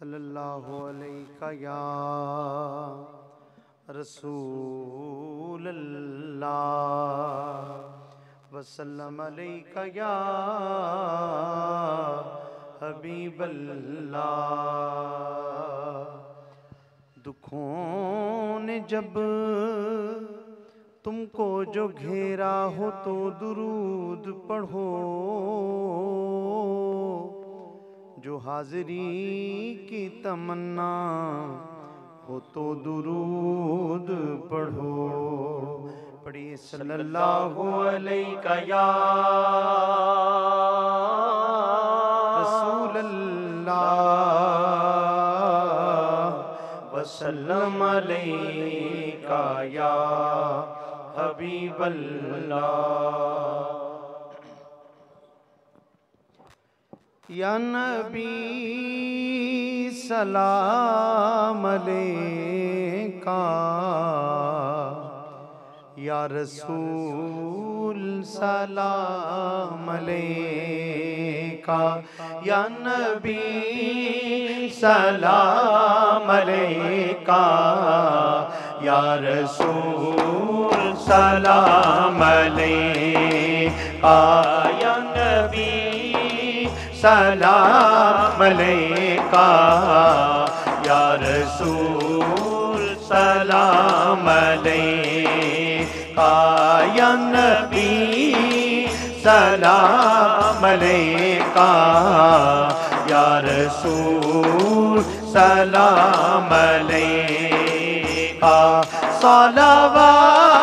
सल्लल्लाहु अलैहि या रसूल वसल्लम अलैका या हबीब अल्लाह दुखों ने जब तुमको जो घेरा हो तो दुरूद पढ़ो। जो हाजरी की तमन्ना हो तो दुरूद पढ़ो। पढ़िए सल्लल्लाहु अलैहि या रसूल वसल्लम अलैका या हबीब अल्लाह या नबी सलाम अलैका या रसूल सलाम अलैका या नबी सलाम अलैका या रसूल सलाम नबी सलाम अलैका या रसूल सलाम अलैका या नबी सलाम अलैका या रसूल सलाम अलैका सलावातुल्लाह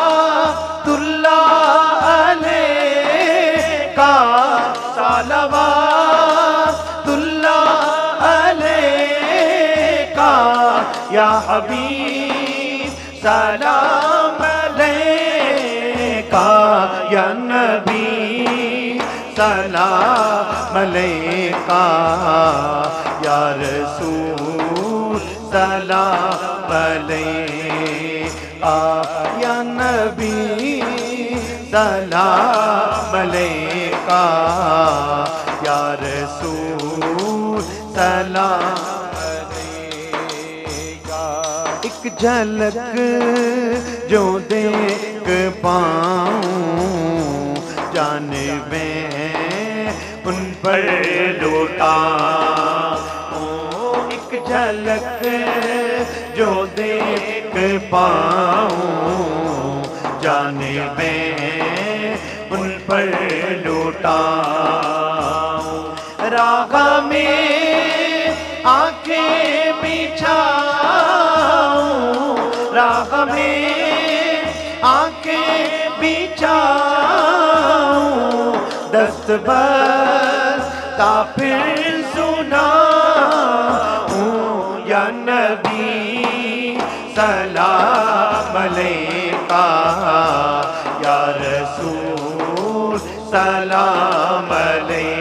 हबीब, सलाम अलैका या नबी, सलाम अलैका या रसूल, सलाम अलैका या नबी, सलाम अलैका या रसूल, सलाम एक झलक जो देख पाऊँ जानबे उन पर लौटा। एक झलक जो देख पाऊँ जानबे उन पर लौटा। रागा में आँखें बिछाऊं राग में आँखें बिछाऊं दस्त बस का फिर सुना या नबी, सलाम अलैका। या रसूल, सलाम अलैका।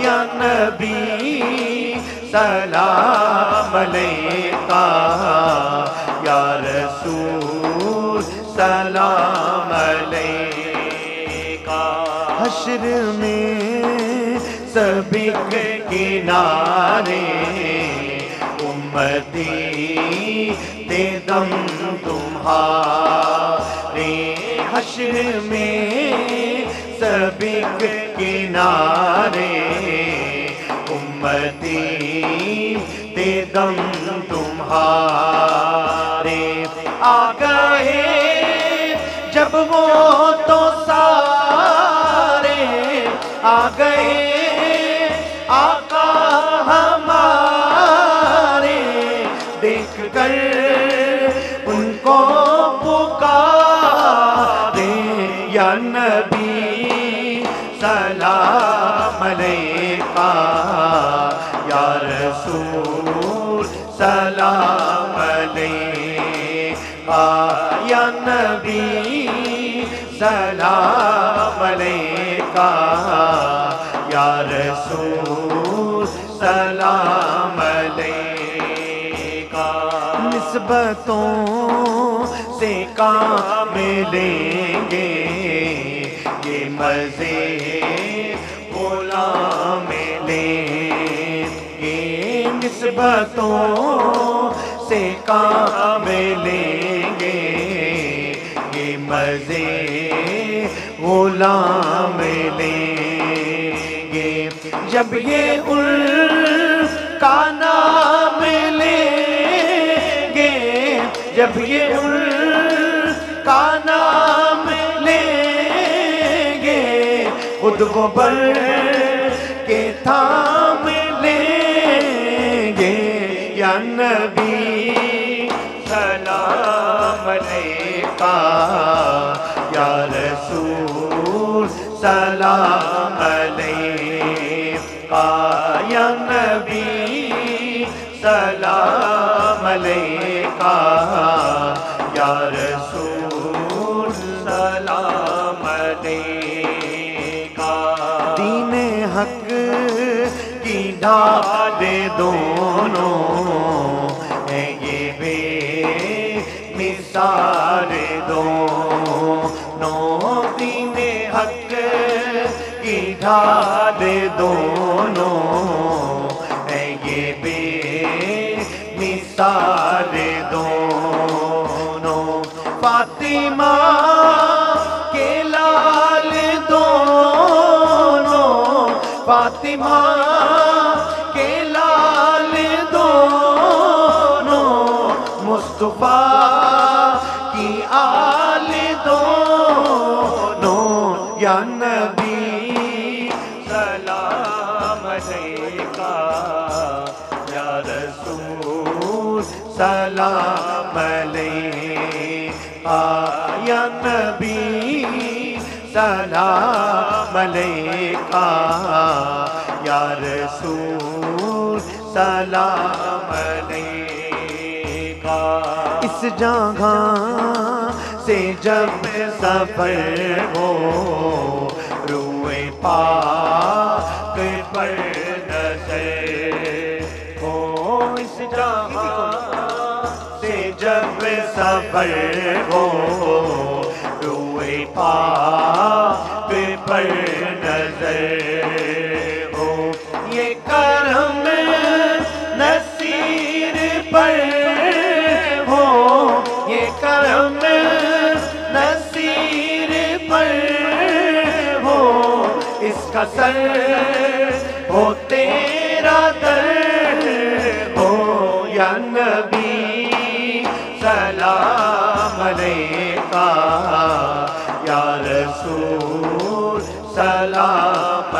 या नबी, सलाम अलैका। अलैका हश्र में सभी के किनारे उम्मती ते दम तुम्हारे। हश्र में सभी के किनारे उम्मती ते दम तुम्हारे। वो तो सारे आ गए। आका हमारे देख कर उनको पुकारे या नबी, सलाम अलैका। या रसूल, सलाम अलैका। या नबी सलाम अलैका या रसूल, सलाम अलैका। निस्बतों से काम मिलेंगे, ये मज़े बोला मिलेंगे निस्बतों से काम लेंगे मज़े गुलाम लेंगे जब ये उल का नाम गे जब ये उल का नाम लेंगे, खुद को बर सलाम या नबी सलाम अलैका या रसूल सलाम अलैका दीन हक की ढाल दोनों दोनों। ये बे मिसाल दोनों। फातिमा के लाल दोनों। फातिमा के लाल दोनों। मुस्तफ़ा की आल दोनों। सलाम अलैका या नबी, सलाम अलैका। या रसूल, सलाम अलैका। इस जगह से जब सफ़र हो रुए पाक पर सफ़र हो रुए पाक पर नज़र हो ये करम नसीर पर हो ये करम नसीर पर हो इसका सर हो रसूल सलाम